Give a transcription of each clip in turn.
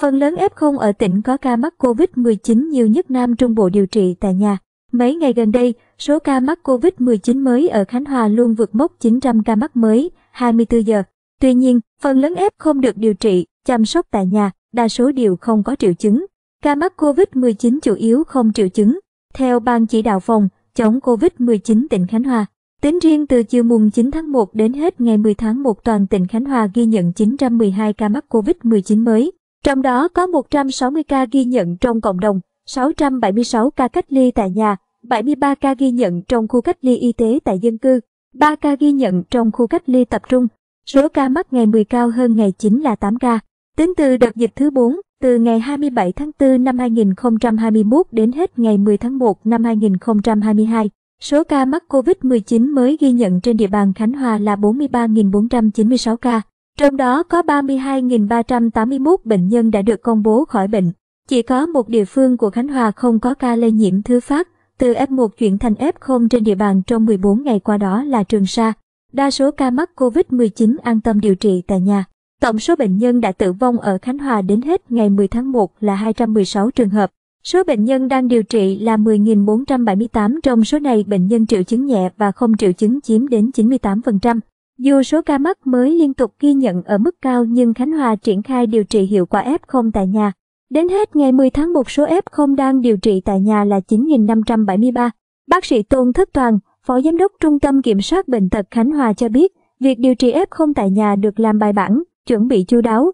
Phần lớn F0 ở tỉnh có ca mắc COVID-19 nhiều nhất Nam Trung Bộ điều trị tại nhà. Mấy ngày gần đây, số ca mắc COVID-19 mới ở Khánh Hòa luôn vượt mốc 900 ca mắc mới 24 giờ. Tuy nhiên, phần lớn F0 được điều trị, chăm sóc tại nhà, đa số đều không có triệu chứng. Ca mắc COVID-19 chủ yếu không triệu chứng. Theo Ban chỉ đạo phòng chống COVID-19 tỉnh Khánh Hòa, tính riêng từ chiều mùng 9 tháng 1 đến hết ngày 10 tháng 1 toàn tỉnh Khánh Hòa ghi nhận 912 ca mắc COVID-19 mới. Trong đó có 160 ca ghi nhận trong cộng đồng, 676 ca cách ly tại nhà, 73 ca ghi nhận trong khu cách ly y tế tại dân cư, 3 ca ghi nhận trong khu cách ly tập trung. Số ca mắc ngày 10 cao hơn ngày 9 là 8 ca. Tính từ đợt dịch thứ 4, từ ngày 27 tháng 4 năm 2021 đến hết ngày 10 tháng 1 năm 2022, số ca mắc COVID-19 mới ghi nhận trên địa bàn Khánh Hòa là 43.496 ca. Trong đó có 32.381 bệnh nhân đã được công bố khỏi bệnh. Chỉ có một địa phương của Khánh Hòa không có ca lây nhiễm thứ phát, từ F1 chuyển thành F0 trên địa bàn trong 14 ngày qua đó là Trường Sa. Đa số ca mắc COVID-19 an tâm điều trị tại nhà. Tổng số bệnh nhân đã tử vong ở Khánh Hòa đến hết ngày 10 tháng 1 là 216 trường hợp. Số bệnh nhân đang điều trị là 10.478 trong số này bệnh nhân triệu chứng nhẹ và không triệu chứng chiếm đến 98%. Dù số ca mắc mới liên tục ghi nhận ở mức cao nhưng Khánh Hòa triển khai điều trị hiệu quả F0 tại nhà. Đến hết ngày 10 tháng 1 số F0 đang điều trị tại nhà là 9.573. Bác sĩ Tôn Thất Toàn, Phó Giám đốc Trung tâm Kiểm soát Bệnh tật Khánh Hòa cho biết, việc điều trị F0 tại nhà được làm bài bản, chuẩn bị chu đáo.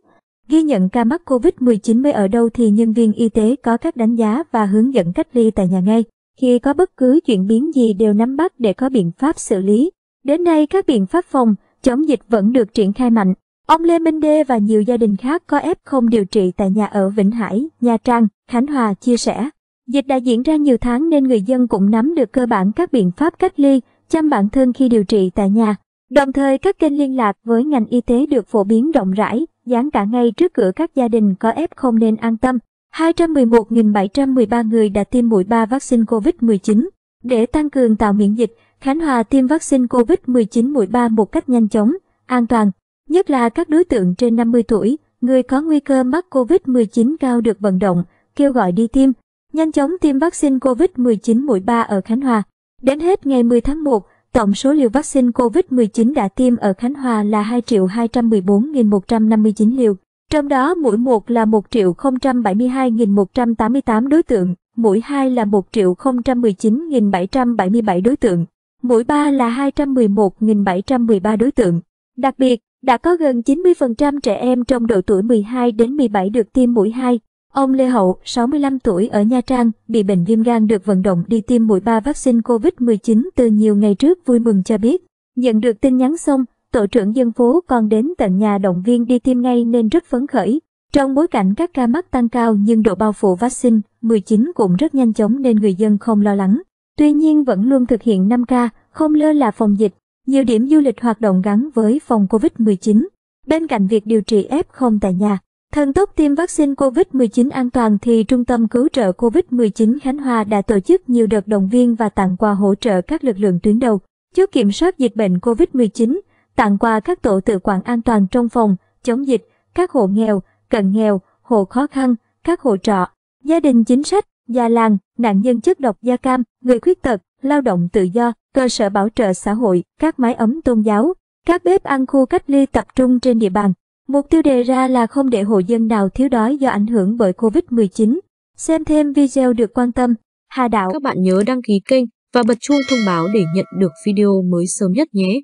Ghi nhận ca mắc COVID-19 mới ở đâu thì nhân viên y tế có các đánh giá và hướng dẫn cách ly tại nhà ngay. Khi có bất cứ chuyển biến gì đều nắm bắt để có biện pháp xử lý. Đến nay các biện pháp phòng, chống dịch vẫn được triển khai mạnh. Ông Lê Minh Đê và nhiều gia đình khác có F0 điều trị tại nhà ở Vĩnh Hải, Nha Trang, Khánh Hòa chia sẻ. Dịch đã diễn ra nhiều tháng nên người dân cũng nắm được cơ bản các biện pháp cách ly, chăm bản thân khi điều trị tại nhà. Đồng thời các kênh liên lạc với ngành y tế được phổ biến rộng rãi, dán cả ngay trước cửa các gia đình có F0 nên an tâm. 211.713 người đã tiêm mũi 3 vaccine COVID-19. Để tăng cường tạo miễn dịch, Khánh Hòa tiêm vaccine COVID-19 mũi 3 một cách nhanh chóng, an toàn, nhất là các đối tượng trên 50 tuổi, người có nguy cơ mắc COVID-19 cao được vận động, kêu gọi đi tiêm, nhanh chóng tiêm vaccine COVID-19 mũi 3 ở Khánh Hòa. Đến hết ngày 10 tháng 1, tổng số liều vaccine COVID-19 đã tiêm ở Khánh Hòa là 2 214.159 liều. Trong đó mũi 1 là 1 072.188 đối tượng, mũi 2 là 1 019.777 đối tượng, mũi 3 là 211.713 đối tượng. Đặc biệt, đã có gần 90% trẻ em trong độ tuổi 12 đến 17 được tiêm mũi 2. Ông Lê Hậu, 65 tuổi ở Nha Trang, bị bệnh viêm gan được vận động đi tiêm mũi 3 vaccine COVID-19 từ nhiều ngày trước vui mừng cho biết. Nhận được tin nhắn xong, tổ trưởng dân phố còn đến tận nhà động viên đi tiêm ngay nên rất phấn khởi. Trong bối cảnh các ca mắc tăng cao nhưng độ bao phủ vaccine 19 cũng rất nhanh chóng nên người dân không lo lắng. Tuy nhiên vẫn luôn thực hiện 5K, không lơ là phòng dịch. Nhiều điểm du lịch hoạt động gắn với phòng COVID-19. Bên cạnh việc điều trị F0 tại nhà, Thần tốc tiêm vaccine COVID-19 an toàn thì Trung tâm Cứu trợ COVID-19 Khánh Hòa đã tổ chức nhiều đợt động viên và tặng quà hỗ trợ các lực lượng tuyến đầu, chốt kiểm soát dịch bệnh COVID-19, tặng quà các tổ tự quản an toàn trong phòng, chống dịch, các hộ nghèo, cận nghèo, hộ khó khăn, các hộ trọ, gia đình chính sách, già làng, nạn nhân chất độc da cam, người khuyết tật, lao động tự do, cơ sở bảo trợ xã hội, các mái ấm tôn giáo, các bếp ăn khu cách ly tập trung trên địa bàn. Mục tiêu đề ra là không để hộ dân nào thiếu đói do ảnh hưởng bởi Covid-19. Xem thêm video được quan tâm. Hà Đạo Các bạn nhớ đăng ký kênh và bật chuông thông báo để nhận được video mới sớm nhất nhé.